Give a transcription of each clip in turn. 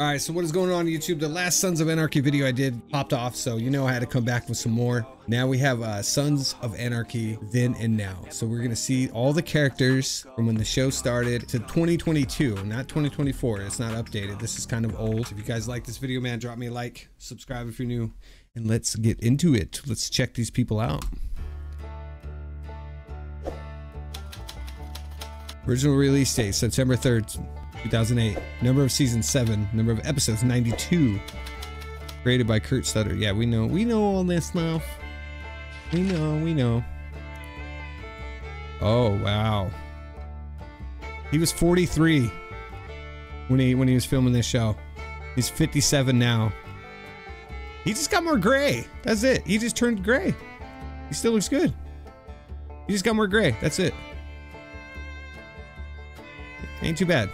All right, so what is going on YouTube? The last Sons of Anarchy video I did popped off, so you know I had to come back with some more. Now we have uh, Sons of Anarchy then and now. So we're gonna see all the characters from when the show started to 2022, not 2024. It's not updated. This is kind of old. If you guys like this video, man, drop me a like, subscribe if you're new, and let's get into it. Let's check these people out. Original release date, September 3rd, 2008. Number of season 7. Number of episodes 92. Created by Kurt Sutter. Yeah, we know. We know all this now. We know, we know. Oh, wow. He was 43 when he when he was filming this show. He's 57 now. He just got more gray. That's it. He just turned gray. He still looks good. He just got more gray. That's it. Ain't too bad.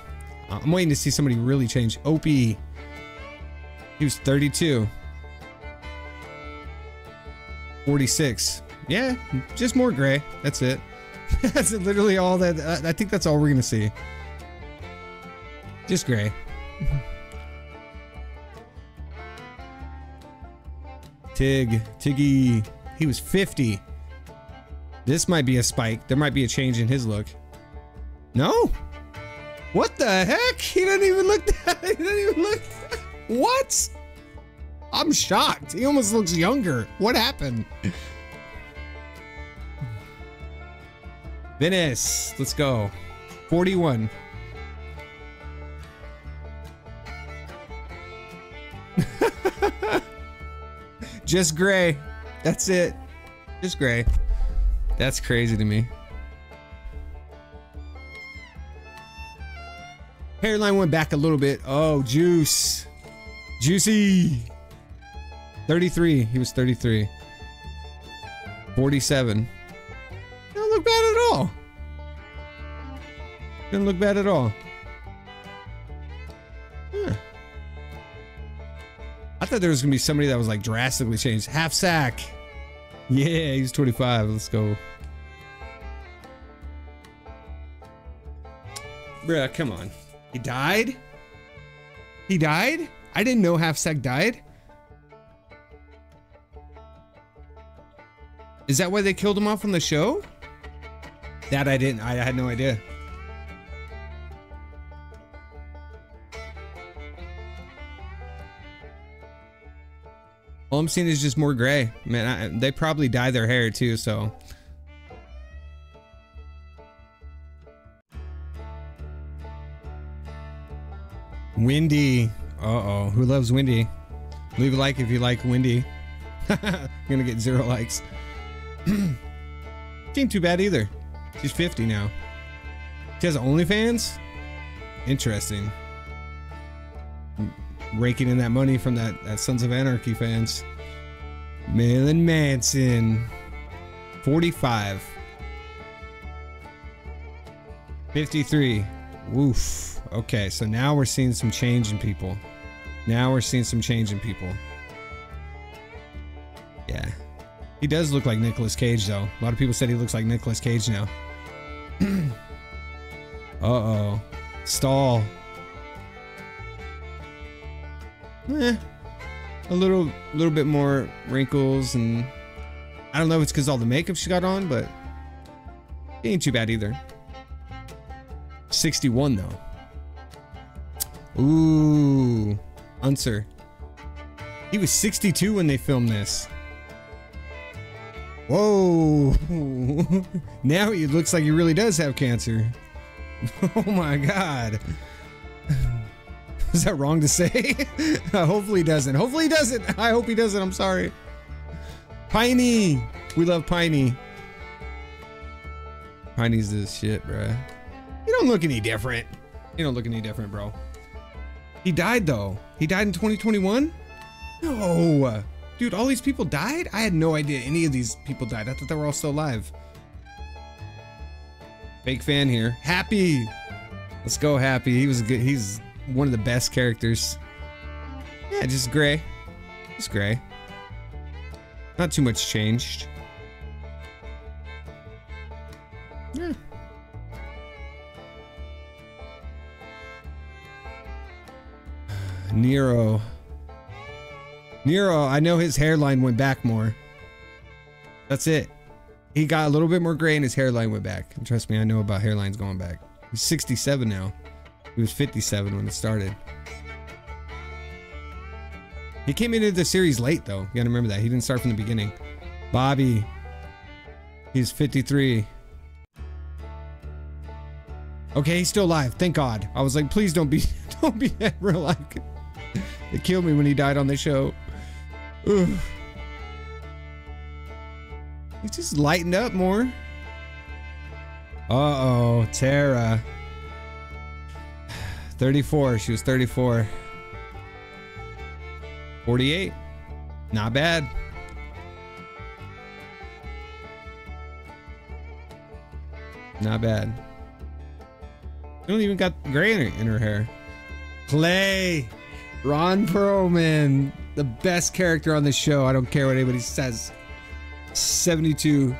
I'm waiting to see somebody really change. Opie. He was 32. 46. Yeah, just more gray. That's it. that's literally all that. Uh, I think that's all we're going to see. Just gray. Tig. Tiggy. He was 50. This might be a spike. There might be a change in his look. No? What the heck? He doesn't even look that. He doesn't even look. What? I'm shocked. He almost looks younger. What happened? Venice. Let's go. 41. Just gray. That's it. Just gray. That's crazy to me. Hairline went back a little bit. Oh, juice. Juicy. 33. He was 33. 47. Don't look bad at all. Didn't look bad at all. Huh. I thought there was going to be somebody that was like drastically changed. Half sack. Yeah, he's 25. Let's go. Bruh, come on. He died? He died? I didn't know Half Sack died. Is that why they killed him off on the show? That I didn't. I had no idea. All I'm seeing is just more gray. Man, I, they probably dye their hair too, so Wendy. Uh-oh. Who loves Wendy? Leave a like if you like Wendy. Gonna get zero likes. ain't too bad either. She's 50 now. She has OnlyFans? Interesting. Raking in that money from that, that Sons of Anarchy fans. Marilyn Manson. 45. 53. Woof. Okay, so now we're seeing some change in people. Now we're seeing some change in people. Yeah. He does look like Nicolas Cage, though. A lot of people said he looks like Nicolas Cage now. Uh-oh. Stahl. Eh. A little, little bit more wrinkles and... I don't know if it's because all the makeup she got on, but... It ain't too bad either. 61, though. Ooh. Unser. He was 62 when they filmed this. Whoa. now he looks like he really does have cancer. Oh my god. Is that wrong to say? Hopefully he doesn't. Hopefully he doesn't. I hope he doesn't. I'm sorry. Piney. We love Piney. Piney's this shit, bruh. You don't look any different. You don't look any different, bro. He died though. He died in 2021? No. Dude, all these people died? I had no idea any of these people died. I thought they were all still alive. Fake fan here. Happy. Let's go, Happy. He was good. He's one of the best characters. Yeah, just gray. Just gray. Not too much changed. Yeah. Nero. Nero, I know his hairline went back more. That's it. He got a little bit more gray and his hairline went back. And trust me, I know about hairlines going back. He's 67 now. He was 57 when it started. He came into the series late though. You gotta remember that. He didn't start from the beginning. Bobby. He's 53. Okay, he's still alive. Thank God. I was like, please don't be don't be that real life. It killed me when he died on the show. Ugh. He just lightened up more. Uh-oh, Tara. 34. She was 34. 48. Not bad. Not bad. She don't even got gray in her, in her hair. Clay. Ron Perlman. The best character on the show. I don't care what anybody says. 72.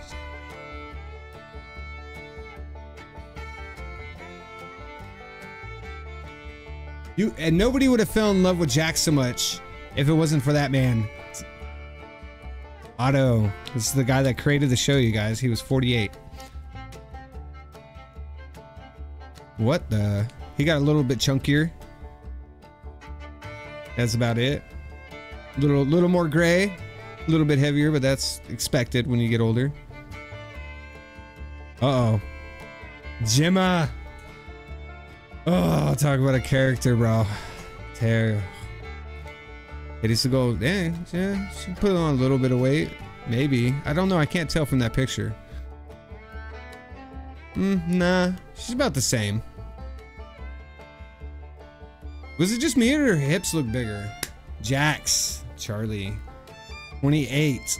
You and nobody would have fell in love with Jax so much if it wasn't for that man. Otto. This is the guy that created the show, you guys. He was 48. What the? He got a little bit chunkier. That's about it. Little, little more gray, a little bit heavier, but that's expected when you get older. Uh oh, Gemma. Oh, talk about a character, bro. Tear. It used to go, dang, yeah, she put on a little bit of weight. Maybe. I don't know. I can't tell from that picture. Mm, nah, she's about the same. Was it just me or her hips look bigger? Jax, Charlie, 28.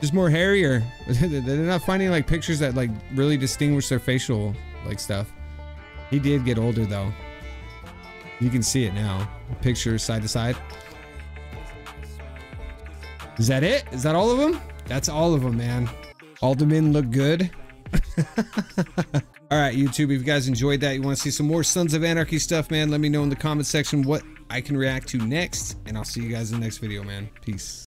Just more hairier. They're not finding like pictures that like really distinguish their facial like stuff. He did get older though. You can see it now. Pictures side to side. Is that it? Is that all of them? That's all of them, man. All the men look good. all right, YouTube, if you guys enjoyed that, you want to see some more Sons of Anarchy stuff, man, let me know in the comment section what I can react to next, and I'll see you guys in the next video, man. Peace.